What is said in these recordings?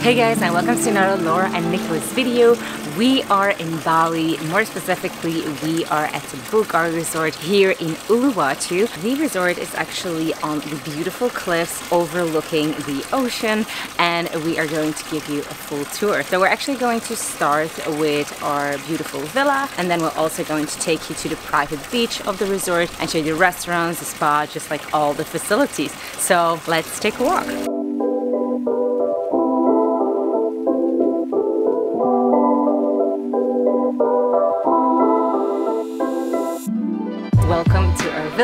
Hey guys and welcome to another Laura and Nicolas video. We are in Bali, more specifically we are at the Bulgari Resort here in Uluwatu. The resort is actually on the beautiful cliffs overlooking the ocean and we are going to give you a full tour. So we're actually going to start with our beautiful villa and then we're also going to take you to the private beach of the resort and show you the restaurants, the spa, just like all the facilities. So let's take a walk.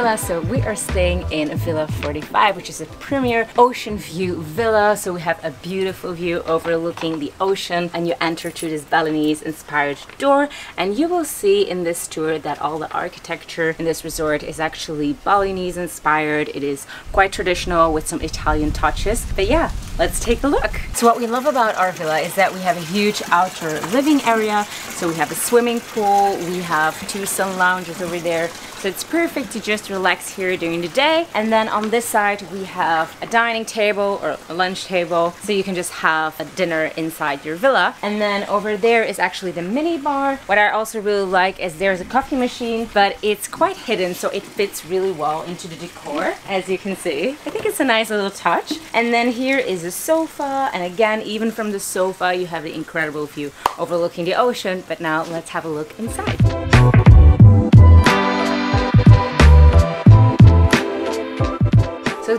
Villa. So we are staying in Villa 45, which is a premier ocean view villa. So we have a beautiful view overlooking the ocean and you enter through this Balinese inspired door and you will see in this tour that all the architecture in this resort is actually Balinese inspired. It is quite traditional with some Italian touches. But yeah, let's take a look. So what we love about our villa is that we have a huge outdoor living area. So we have a swimming pool, we have two sun lounges over there. So it's perfect to just relax here during the day. And then on this side, we have a dining table or a lunch table. So you can just have a dinner inside your villa. And then over there is actually the mini bar. What I also really like is there's a coffee machine, but it's quite hidden. So it fits really well into the decor, as you can see. I think it's a nice little touch. And then here is a sofa. And again, even from the sofa, you have the incredible view overlooking the ocean. But now let's have a look inside.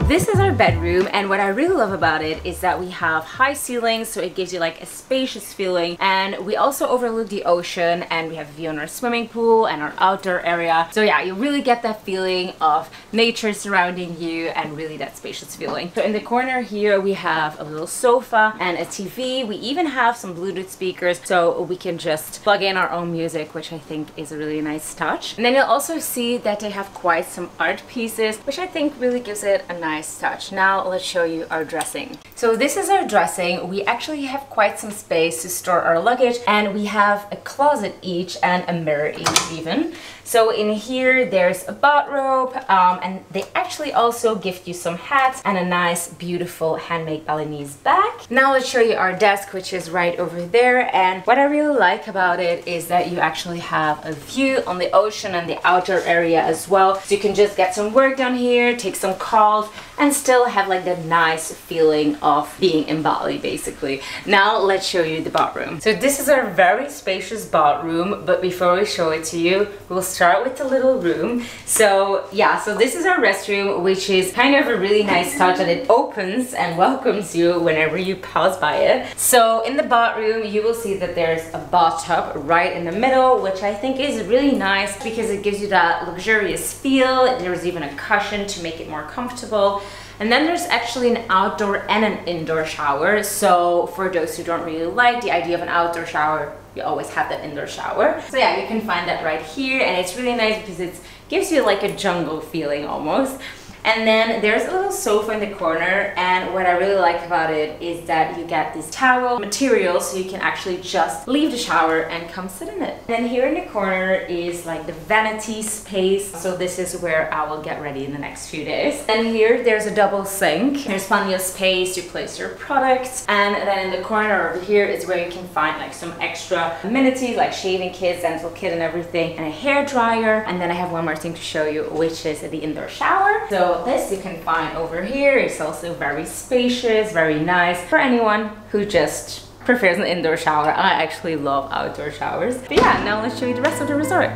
This is our bedroom and what I really love about it is that we have high ceilings so it gives you like a spacious feeling and we also overlook the ocean and we have a view on our swimming pool and our outdoor area. So yeah, you really get that feeling of nature surrounding you and really that spacious feeling. So in the corner here we have a little sofa and a TV. We even have some Bluetooth speakers so we can just plug in our own music which I think is a really nice touch. And then you'll also see that they have quite some art pieces which I think really gives it a nice touch. Now let's show you our dressing. So this is our dressing. We actually have quite some space to store our luggage and we have a closet each and a mirror each even. So in here there's a bathrobe um, and they actually also gift you some hats and a nice beautiful handmade Balinese bag. Now let's show you our desk which is right over there and what I really like about it is that you actually have a view on the ocean and the outdoor area as well. So you can just get some work done here, take some calls and still have like that nice feeling of being in Bali basically. Now let's show you the bathroom. So this is our very spacious bathroom but before we show it to you we'll start with the little room. So yeah, so this is our restroom which is kind of a really nice touch that it opens and welcomes you whenever you pass by it. So in the bathroom you will see that there's a bathtub right in the middle which I think is really nice because it gives you that luxurious feel. There's even a cushion to make it more comfortable. And then there's actually an outdoor and an indoor shower. So for those who don't really like the idea of an outdoor shower, you always have that indoor shower. So yeah, you can find that right here and it's really nice because it gives you like a jungle feeling almost. And then there's a little sofa in the corner and what I really like about it is that you get this towel material so you can actually just leave the shower and come sit in it. And then here in the corner is like the vanity space. So this is where I will get ready in the next few days. And here there's a double sink. There's plenty of space to place your products. And then in the corner over here is where you can find like some extra amenities like shaving kits, dental kit and everything and a hair dryer. And then I have one more thing to show you which is the indoor shower. So this you can find over here. It's also very spacious, very nice for anyone who just prefers an indoor shower. I actually love outdoor showers. But yeah, now let's show you the rest of the resort.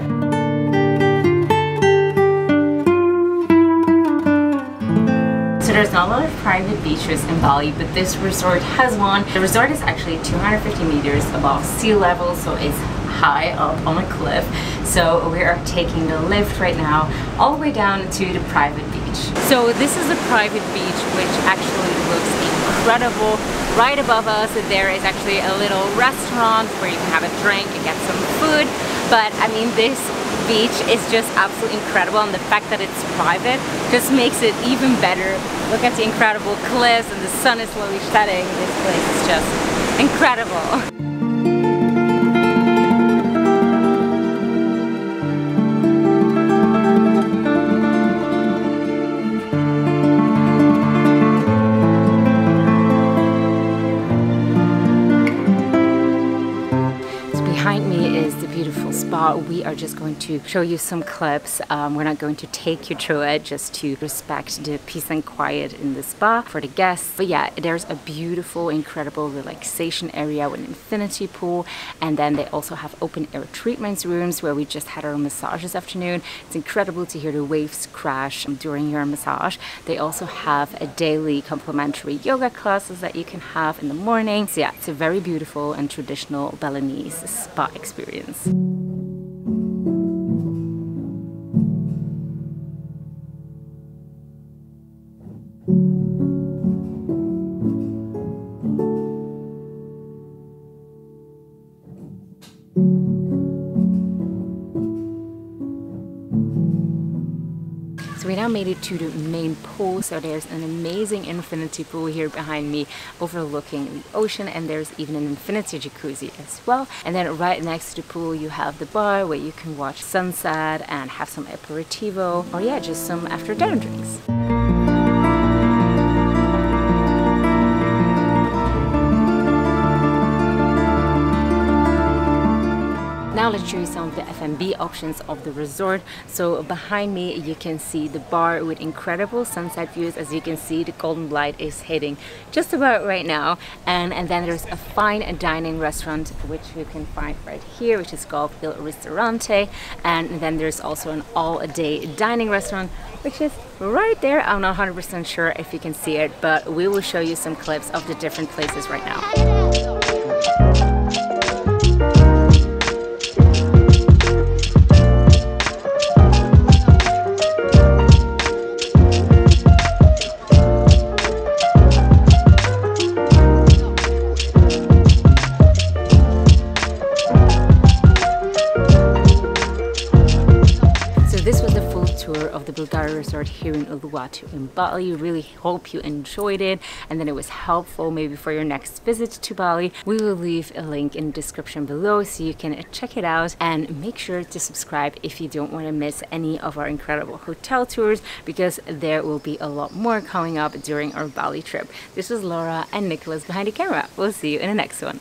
So there's not a lot of private beaches in Bali, but this resort has one. The resort is actually 250 meters above sea level, so it's high up on a cliff. So we are taking the lift right now all the way down to the private beach. So this is a private beach which actually looks incredible. Right above us there is actually a little restaurant where you can have a drink and get some food. But I mean this beach is just absolutely incredible and the fact that it's private just makes it even better. Look at the incredible cliffs and the sun is slowly setting. This place is just incredible. are just going to show you some clips. Um, we're not going to take you through it just to respect the peace and quiet in the spa for the guests. But yeah, there's a beautiful, incredible relaxation area with an infinity pool. And then they also have open air treatments rooms where we just had our massage this afternoon. It's incredible to hear the waves crash during your massage. They also have a daily complimentary yoga classes that you can have in the morning. So yeah, it's a very beautiful and traditional Balinese spa experience. Made it to the main pool. So there's an amazing infinity pool here behind me overlooking the ocean and there's even an infinity jacuzzi as well. And then right next to the pool you have the bar where you can watch sunset and have some aperitivo or yeah, just some after dinner drinks. Show you some of the F&B options of the resort. So behind me you can see the bar with incredible sunset views. As you can see the golden light is hitting just about right now. And, and then there's a fine dining restaurant which you can find right here which is called Il Ristorante. And then there's also an all-day dining restaurant which is right there. I'm not 100% sure if you can see it but we will show you some clips of the different places right now. Resort here in Uluwatu in Bali. Really hope you enjoyed it and that it was helpful maybe for your next visit to Bali. We will leave a link in the description below so you can check it out and make sure to subscribe if you don't want to miss any of our incredible hotel tours because there will be a lot more coming up during our Bali trip. This was Laura and Nicolas behind the camera. We'll see you in the next one.